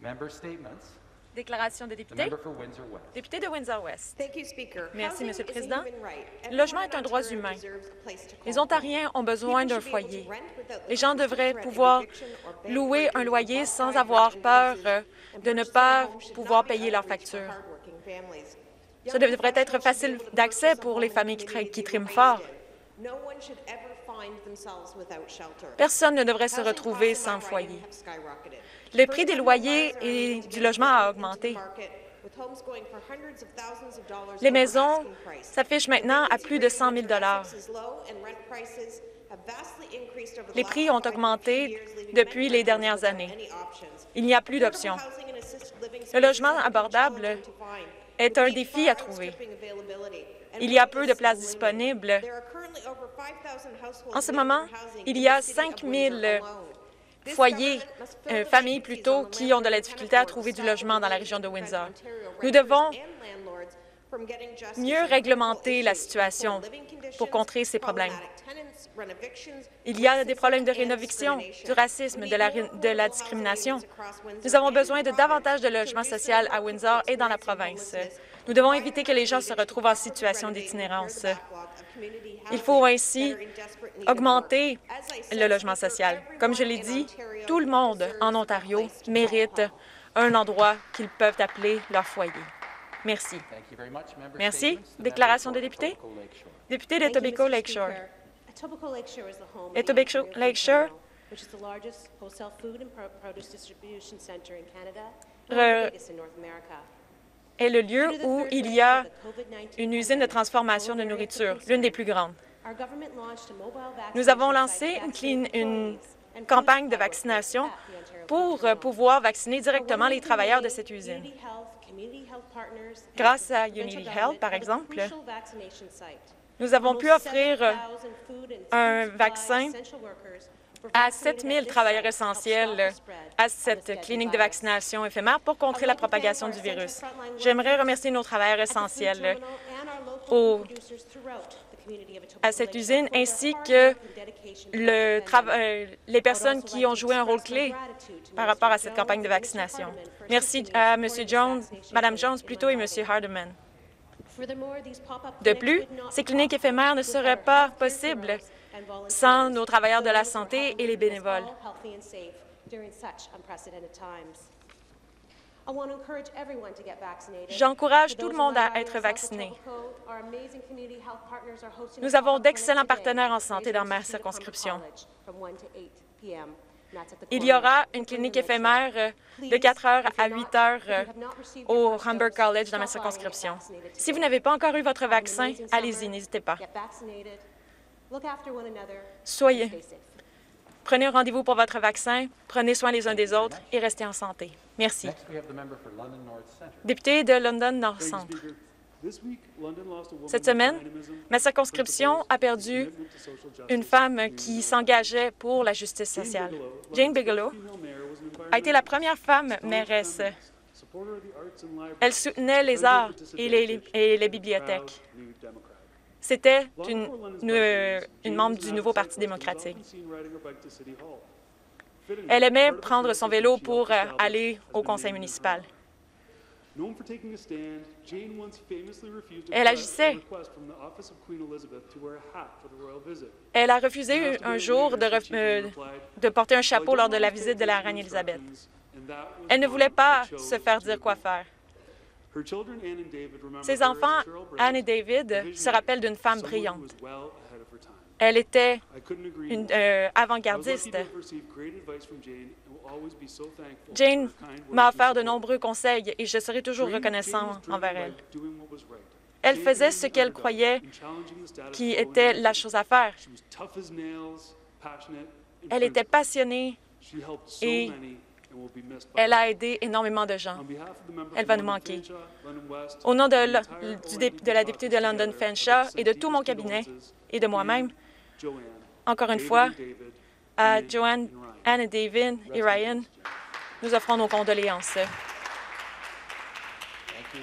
Member statements. Déclaration de The député. de Windsor-West. Thank you, Speaker. Merci, Monsieur le Président. Le logement est un droit humain. Les Ontariens ont besoin d'un foyer. Les gens devraient pouvoir louer un loyer sans avoir peur euh, de ne pas pouvoir payer leurs factures. Ça devrait être facile d'accès pour les familles qui, qui triment fort. Personne ne devrait se retrouver sans foyer. Les prix des loyers et du logement a augmenté. Les maisons s'affichent maintenant à plus de 100 000 Les prix ont augmenté depuis les dernières années. Il n'y a plus d'options. Le logement abordable est un défi à trouver. Il y a peu de places disponibles. En ce moment, il y a 5 000 foyers, euh, familles plutôt, qui ont de la difficulté à trouver du logement dans la région de Windsor. Nous devons mieux réglementer la situation pour contrer ces problèmes. Il y a des problèmes de rénoviction, du racisme, de la, de la discrimination. Nous avons besoin de davantage de logements sociaux à Windsor et dans la province. Nous devons éviter que les gens se retrouvent en situation d'itinérance. Il faut ainsi augmenter le logement social. Comme je l'ai dit, tout le monde en Ontario mérite un endroit qu'ils peuvent appeler leur foyer. Merci. Merci. Déclaration for de député. De Mr. Lakeshore. Etobicoke Lakeshore Re- est le lieu où il y a of the COVID-19 une usine de transformation de nourriture, l'une des plus grandes. Nous avons lancé une, campagne de vaccination pour pouvoir vacciner directement les travailleurs de cette usine. Grâce à Unity Health, par exemple. Nous avons pu offrir euh, 7,000 food and un vaccin à vaccinated 7 000 at this travailleurs essentiels à cette clinique de vaccination éphémère pour contrer la propagation du virus. J'aimerais remercier nos travailleurs essentiels au- à cette usine, ainsi que le euh, les personnes qui ont joué un rôle clé par rapport à cette campagne de vaccination. Merci à M. Jones, Mme Jones plutôt et M. Hardeman. De plus, ces cliniques éphémères ne seraient pas possibles sans nos travailleurs de la santé et les bénévoles. all healthy and safe during such unprecedented times. I want to encourage everyone to get vaccinated. J'encourage tout le monde à être vacciné. Nous avons d'excellents partenaires en santé dans ma circonscription. College from 1 to 8 p.m. and that's at the Il y aura une clinique éphémère euh, de Please, 4 heures à you're 8 not- heures euh, au Humber College dans ma circonscription. Si vous n'avez pas encore eu votre vaccin, allez-y, n'hésitez pas. Soyez-. Prenez un rendez-vous pour votre vaccin, prenez soin les uns des autres et restez en santé. Merci. North. Député de London you, Centre. Cette semaine, ma circonscription a perdu une femme qui s'engageait pour la justice sociale. Jane Bigelow a été la première femme mairesse. Elle soutenait les arts et les, et les bibliothèques. C'était une, London's une- membre du nouveau Parti démocratique. Elle aimait prendre son vélo pour euh, aller au conseil municipal. Elle agissait. Elizabeth. Elle a refusé un jour de, ref- euh, de porter un chapeau lors de la visite de la reine Élisabeth. Elle ne voulait pas se faire dire quoi faire. Ses enfants, Anne et David, se rappellent d'une femme brillante. Elle était une euh, avant-gardiste. Jane m'a offert de nombreux conseils et je serai toujours reconnaissant envers elle. Elle faisait ce qu'elle croyait qui était la chose à faire. Elle était passionnée et elle a aidé énormément de gens. Elle va nous manquer. Au nom de, la- du dé- de la députée de London Fanshawe et de tout mon cabinet et de moi-même, encore une fois, à Joanne, Anne et David et Ryan, nous offrons nos condoléances. Thank you.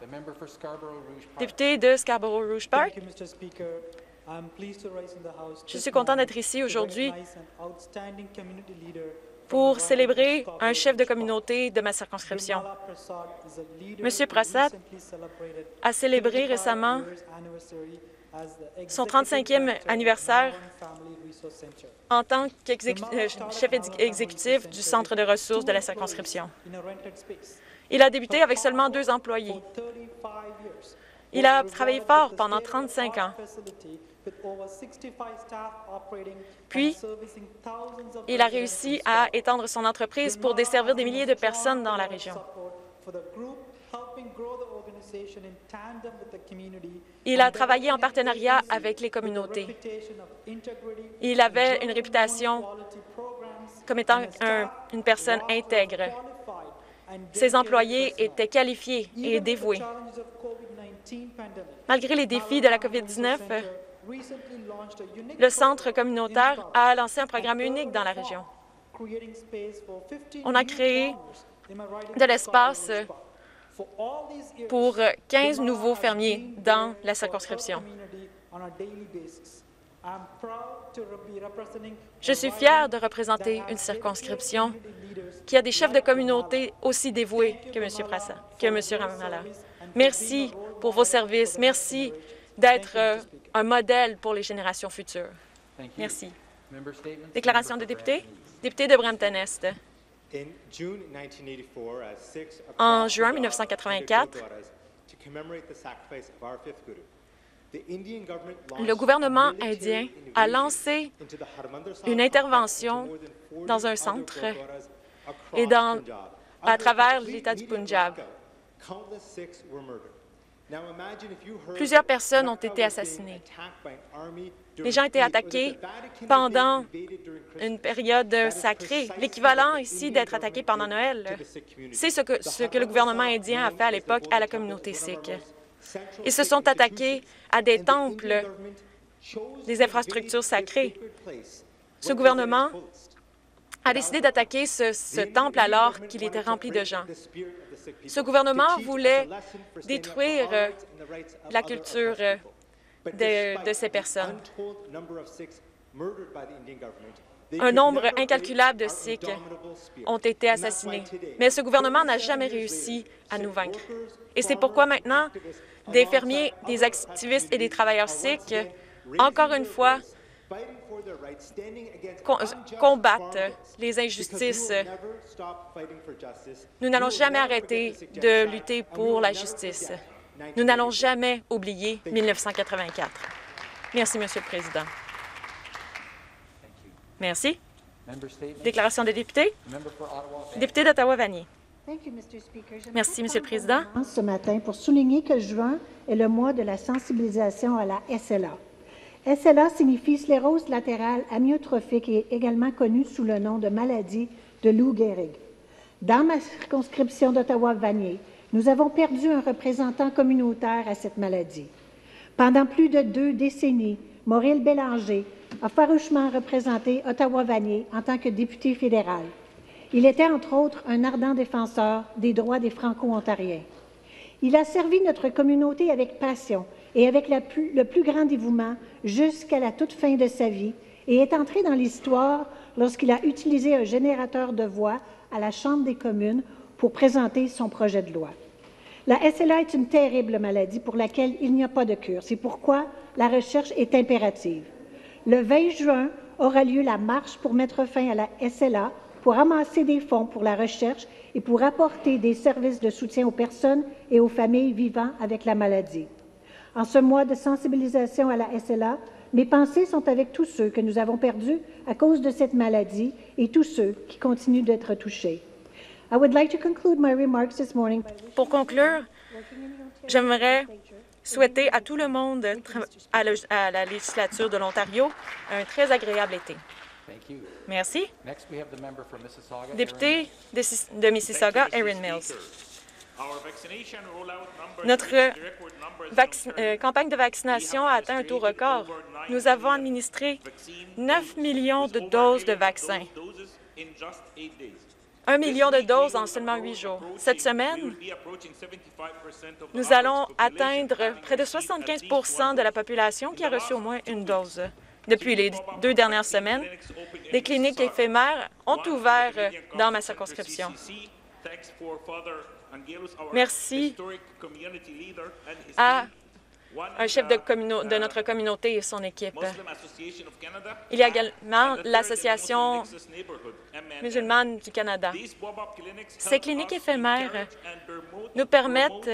The member for Scarborough Rouge Park. Député de Scarborough Rouge Park, Je suis content d'être ici aujourd'hui pour célébrer un chef de communauté de ma circonscription. Monsieur Prasad a célébré récemment son 35e anniversaire en tant que chef exécutif du Centre de ressources de la circonscription. Il a débuté avec seulement deux employés. Il a travaillé fort pendant 35 ans. Puis, il a réussi à étendre son entreprise pour desservir des milliers de personnes dans la région. Il a travaillé en partenariat avec les communautés. Il avait une réputation comme étant une personne intègre. Ses employés étaient qualifiés et dévoués. Malgré les défis de la COVID-19, le centre communautaire a lancé un programme unique dans la région. On a créé de l'espace pour 15 nouveaux fermiers dans la circonscription. Je suis fier de représenter une circonscription qui a des chefs de communauté aussi dévoués que M. Prassa, que M. Ramala. Merci pour vos services. Merci d'être euh, un modèle pour les générations futures. Merci. Déclaration de député? Député de Brampton-Est. En juin 1984, le gouvernement indien a lancé une intervention dans un centre et dans, à travers l'État du Punjab. Plusieurs personnes ont été assassinées. Les gens étaient attaqués pendant une période sacrée, l'équivalent ici d'être attaqué pendant Noël. C'est ce que, ce que le gouvernement indien a fait à l'époque à la communauté sikh. Ils se sont attaqués à des temples, des infrastructures sacrées. Ce gouvernement a décidé d'attaquer ce, temple alors qu'il était rempli de gens. Ce gouvernement voulait détruire euh, la culture euh, de, ces personnes. Un nombre incalculable de Sikhs ont été assassinés, mais ce gouvernement n'a jamais réussi à nous vaincre. Et c'est pourquoi maintenant, des fermiers, des activistes et des travailleurs sikhs, encore une fois, combattent les injustices. Nous n'allons jamais arrêter de lutter pour la justice. Nous n'allons jamais oublier 1984. Merci, Monsieur le Président. Merci. Déclaration des députés. Député d'Ottawa-Vanier. Merci, Monsieur le Président. Ce matin pour souligner que juin est le mois de la sensibilisation à la SLA. SLA signifie sclérose latérale amyotrophique et est également connue sous le nom de maladie de Lou Gehrig. Dans ma circonscription d'Ottawa-Vanier, nous avons perdu un représentant communautaire à cette maladie. Pendant plus de deux décennies, Maurice Bélanger a farouchement représenté Ottawa-Vanier en tant que député fédéral. Il était, entre autres, un ardent défenseur des droits des Franco-Ontariens. Il a servi notre communauté avec passion et avec le plus grand dévouement jusqu'à la toute fin de sa vie et est entré dans l'histoire lorsqu'il a utilisé un générateur de voix à la Chambre des communes pour présenter son projet de loi. La SLA est une terrible maladie pour laquelle il n'y a pas de cure. C'est pourquoi la recherche est impérative. Le 20 juin aura lieu la marche pour mettre fin à la SLA, pour amasser des fonds pour la recherche et pour apporter des services de soutien aux personnes et aux familles vivant avec la maladie. En ce mois de sensibilisation à la SLA, mes pensées sont avec tous ceux que nous avons perdus à cause de cette maladie et tous ceux qui continuent d'être touchés. Pour conclure, j'aimerais souhaiter à tout le monde à, la législature de l'Ontario un très agréable été. Merci. Député de Mississauga, Erin Mills. Notre euh, campagne de vaccination a atteint un taux record. Nous avons administré 9 millions de doses de vaccins. Un million de doses en seulement huit jours. Cette semaine, nous allons atteindre près de 75 de la population qui a reçu au moins une dose. Depuis les deux dernières semaines, des cliniques éphémères ont ouvert dans ma circonscription. Merci à un chef de, de, notre communauté et son équipe. Il y a également l'Association musulmane du Canada. Ces cliniques éphémères nous permettent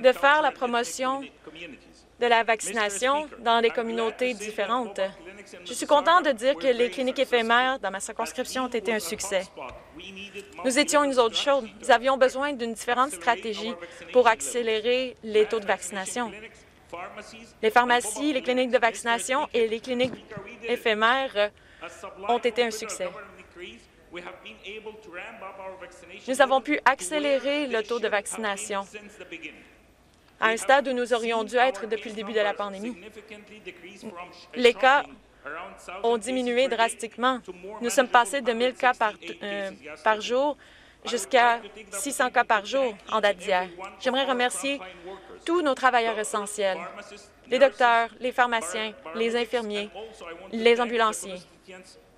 de faire la promotion de la vaccination dans des communautés différentes. Je suis content de dire que les cliniques éphémères dans ma circonscription ont été un succès. Nous étions une autre chose. Nous avions besoin d'une différente stratégie pour accélérer les taux de vaccination. Les pharmacies, les cliniques de vaccination et les cliniques éphémères ont été un succès. Nous avons pu accélérer le taux de vaccination à un stade où nous aurions dû être depuis le début de la pandémie. Les cas ont diminué drastiquement. Nous sommes passés de 1 000 cas par, euh, par jour jusqu'à 600 cas par jour en date d'hier. J'aimerais remercier tous nos travailleurs essentiels, les docteurs, les pharmaciens, les infirmiers, les ambulanciers.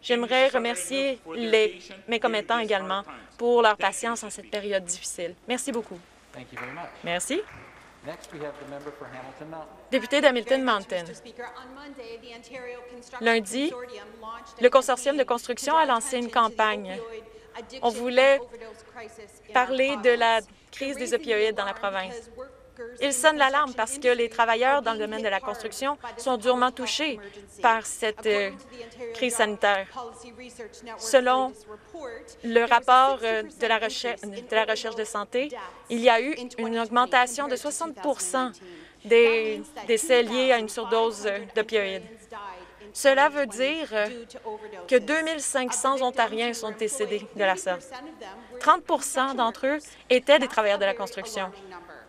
J'aimerais remercier les, mes commettants également pour leur patience en cette période difficile. Merci beaucoup. Merci. Député d'Hamilton Mountain. Lundi, le consortium de construction a lancé une campagne. On voulait parler de la crise des opioïdes dans la province. Il sonne l'alarme parce que les travailleurs dans le domaine de la construction sont durement touchés par cette euh, crise sanitaire. Selon le rapport euh, de la, recherche, de santé, il y a eu une augmentation de 60% des décès liés à une surdose d'opioïdes. Cela veut dire que 2500 Ontariens sont décédés de la sorte. 30% d'entre eux étaient des travailleurs de la construction.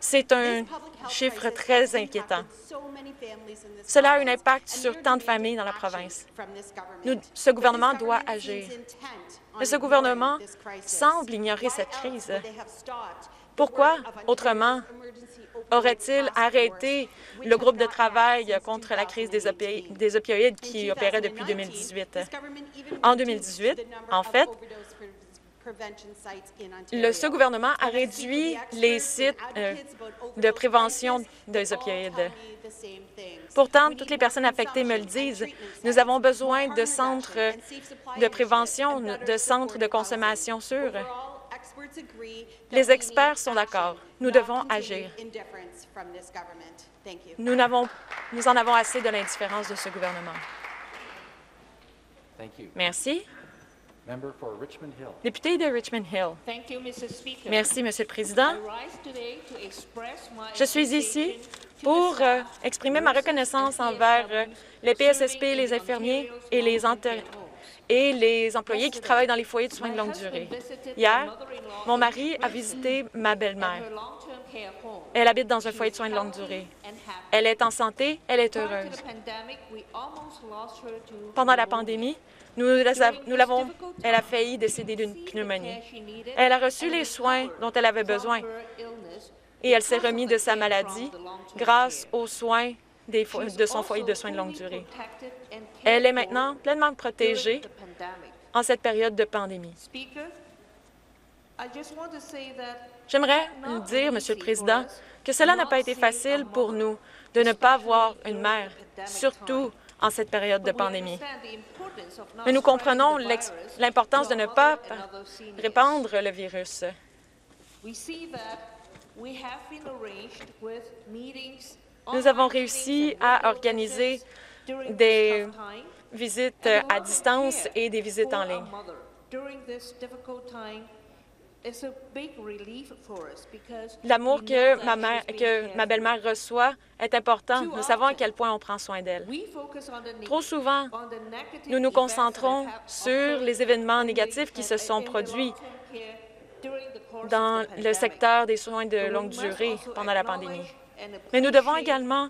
C'est un chiffre très inquiétant. Cela a un impact sur tant de familles dans la province. ce gouvernement doit agir. Mais ce gouvernement semble ignorer cette crise. Pourquoi, autrement, aurait-il arrêté le groupe de travail contre la crise des, opioïdes qui opérait depuis 2018? En 2018, en fait, le, ce gouvernement a réduit les sites euh, de prévention des opioïdes. Pourtant, toutes les personnes affectées me le disent. Nous avons besoin de centres de prévention, de centres de consommation sûrs. Les experts sont d'accord. Nous devons agir. Nous, nous en avons assez de l'indifférence de ce gouvernement. Merci. Député de Richmond Hill. Merci, Monsieur le Président. Je suis ici pour euh, exprimer ma reconnaissance envers euh, les PSSP, les infirmiers et les, et les employés qui travaillent dans les foyers de soins de longue durée. Hier, mon mari a visité ma belle-mère. Elle habite dans un foyer de soins de longue durée. Elle est en santé, elle est heureuse. Pendant la pandémie, nous l'avons, elle a failli décéder d'une pneumonie. Elle a reçu les soins dont elle avait besoin et elle s'est remise de sa maladie grâce aux soins de son foyer de soins de longue durée. Elle est maintenant pleinement protégée en cette période de pandémie. J'aimerais dire, Monsieur le Président, que cela n'a pas été facile pour nous de ne pas avoir une mère, surtout en cette période de pandémie. Mais nous comprenons l'importance de ne pas répandre le virus. Nous avons réussi à organiser des visites à distance et des visites en ligne. L'amour que ma, mère, que ma belle-mère reçoit est important. Nous savons à quel point on prend soin d'elle. Trop souvent, nous nous concentrons sur les événements négatifs qui se sont produits dans le secteur des soins de longue durée pendant la pandémie. Mais nous devons également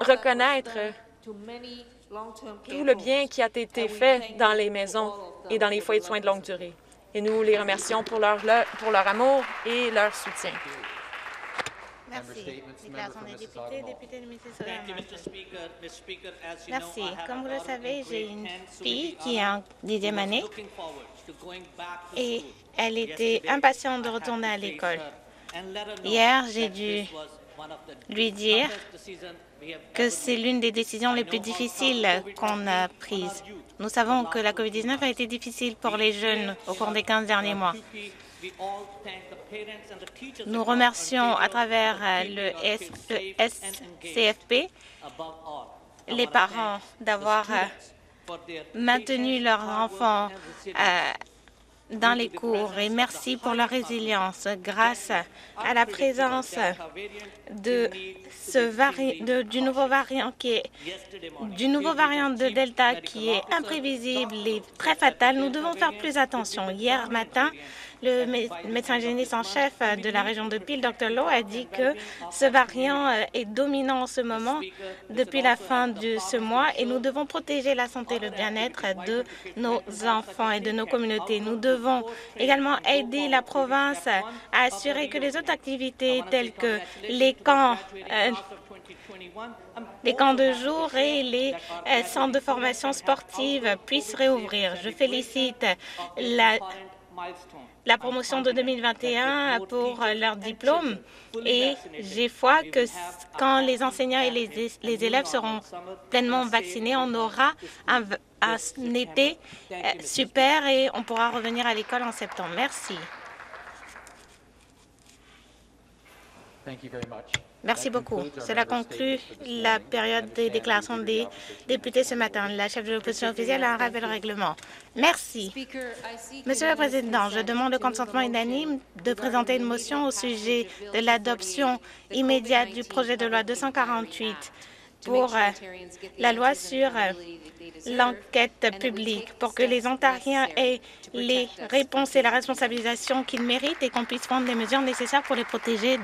reconnaître tout le bien qui a été fait dans les maisons et dans les foyers de soins de longue durée et nous les remercions pour leur, pour leur amour et leur soutien. Merci. Déclaration des députés, député de Merci. Comme vous le savez, j'ai une 10, so fille qui est en dixième année et elle était impatiente de retourner to à l'école. Hier, j'ai dû lui dire que c'est l'une des décisions les plus difficiles qu'on a prises. Nous savons que la COVID-19 a été difficile pour les jeunes au cours des 15 derniers mois. Nous remercions à travers euh, le. SCFP I les parents d'avoir, maintenu leurs enfants euh, dans les cours et merci pour leur résilience grâce à la présence de ce vari- de- du nouveau variant qui est du nouveau variant de Delta qui est imprévisible et très fatal, nous devons faire plus attention. Hier matin, le mé- médecin hygiéniste en chef de la région de Peel, Dr. Lowe, a dit que ce variant euh, est dominant en ce moment depuis la fin de ce mois et nous devons protéger la santé et le bien-être de nos enfants et de nos communautés. Nous devons également aider la province à assurer que les autres activités telles que les camps euh, les camps de jour et les euh, centres de formation sportive puissent réouvrir. Je félicite la, la promotion de 2021 pour leur diplôme et j'ai foi que quand les enseignants et les, élèves seront pleinement vaccinés, on aura un été euh, super et on pourra revenir à l'école en septembre. Merci. Merci beaucoup. Cela conclut la période des déclarations des députés ce matin. La chef de l'opposition officielle a un rappel au règlement. Merci. Monsieur le Président, je demande le consentement unanime de présenter une motion au sujet de l'adoption immédiate du projet de loi 248 pour euh, la loi sur euh, l'enquête publique pour que les Ontariens aient les réponses et la responsabilisation qu'ils méritent et qu'on puisse prendre les mesures nécessaires pour les protéger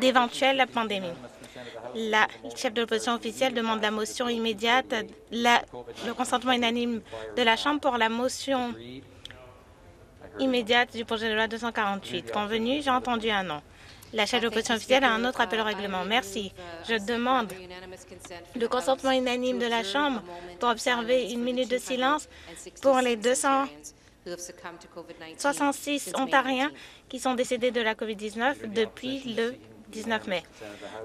d'éventuelles pandémies. La chef de l'opposition officielle demande la motion immédiate, le consentement unanime de la Chambre pour la motion immédiate du projet de loi 248. Convenu, j'ai entendu un non. La chef de l'opposition officielle a un autre appel au règlement. Merci. Je demande le consentement unanime de la Chambre pour observer une minute de silence pour les 266 Ontariens qui sont décédés de la COVID-19 depuis le 19 mai.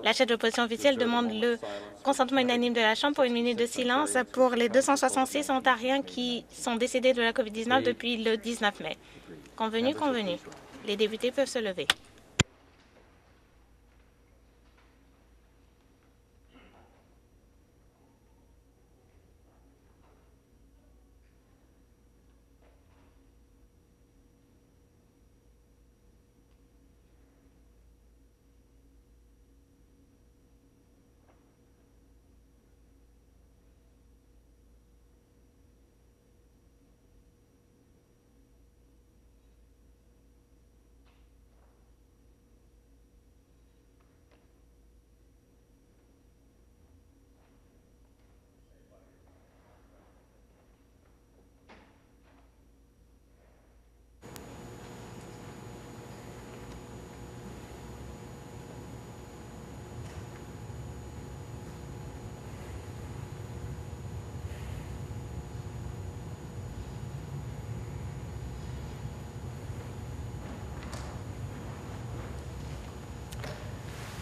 La chef de l'opposition officielle demande le consentement unanime de la Chambre pour une minute de silence pour les 266 Ontariens qui sont décédés de la COVID-19 depuis le 19 mai. Convenu, convenu. Les députés peuvent se lever.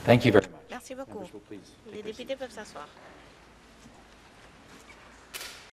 Thank you very much. Merci beaucoup. Members will please take Les députés peuvent s'asseoir.